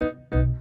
Música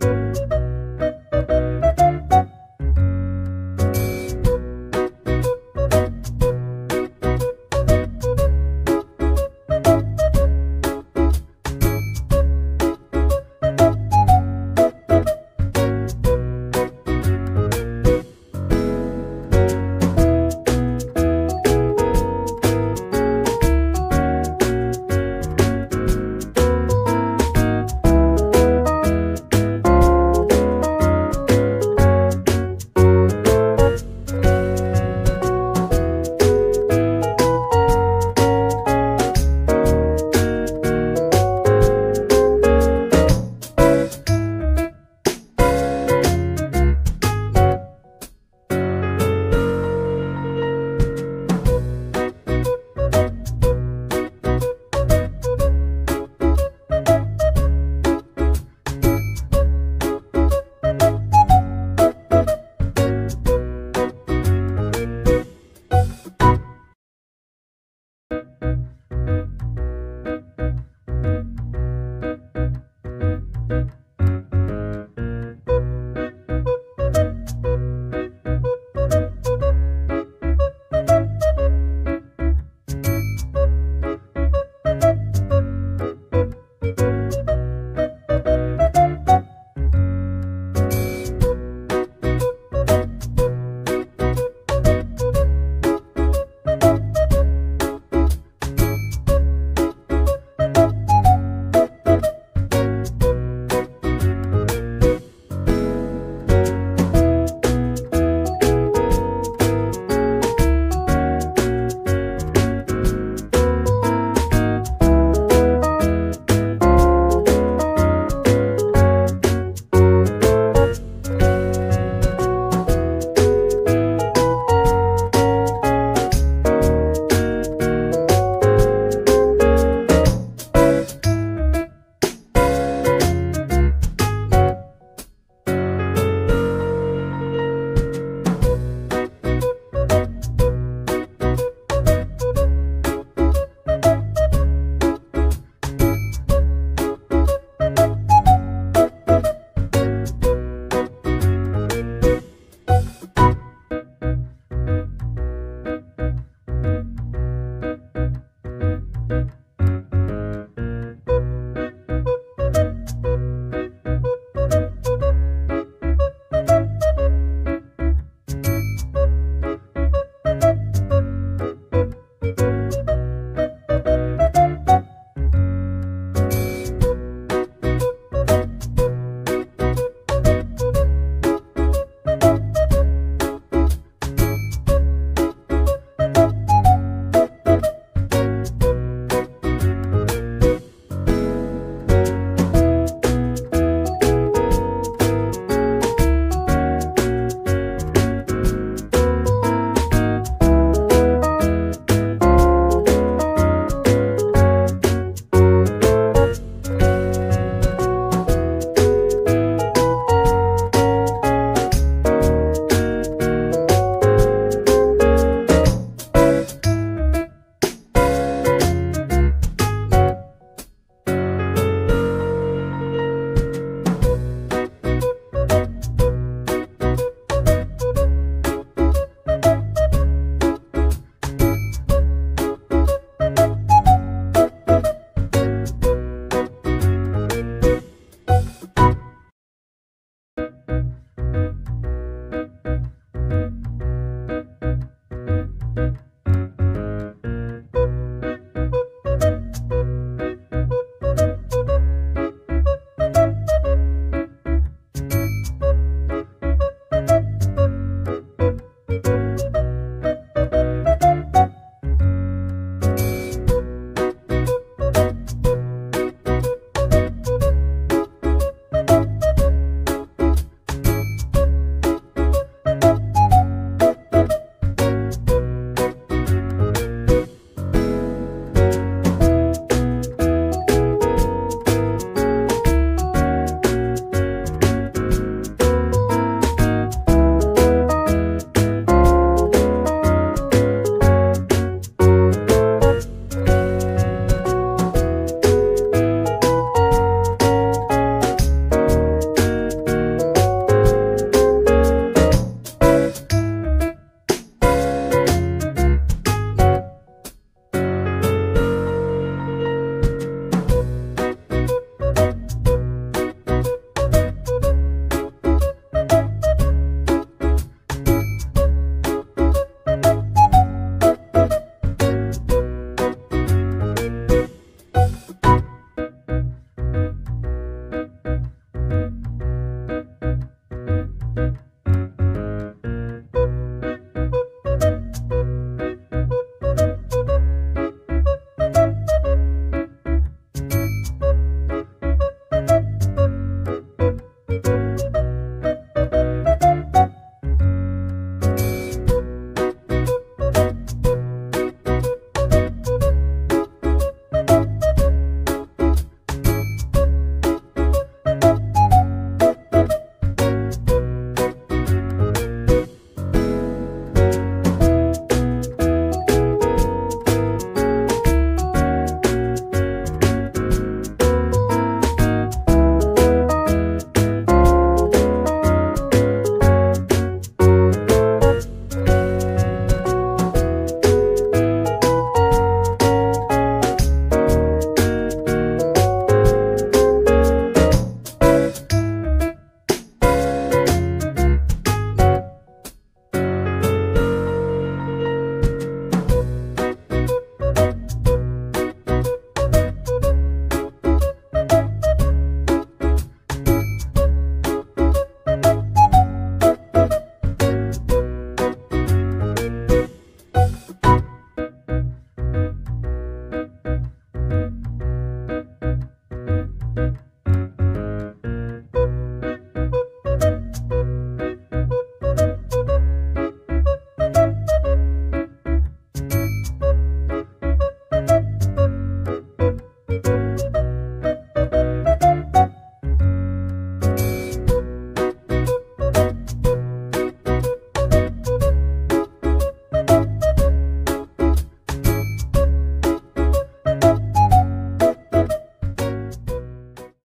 Música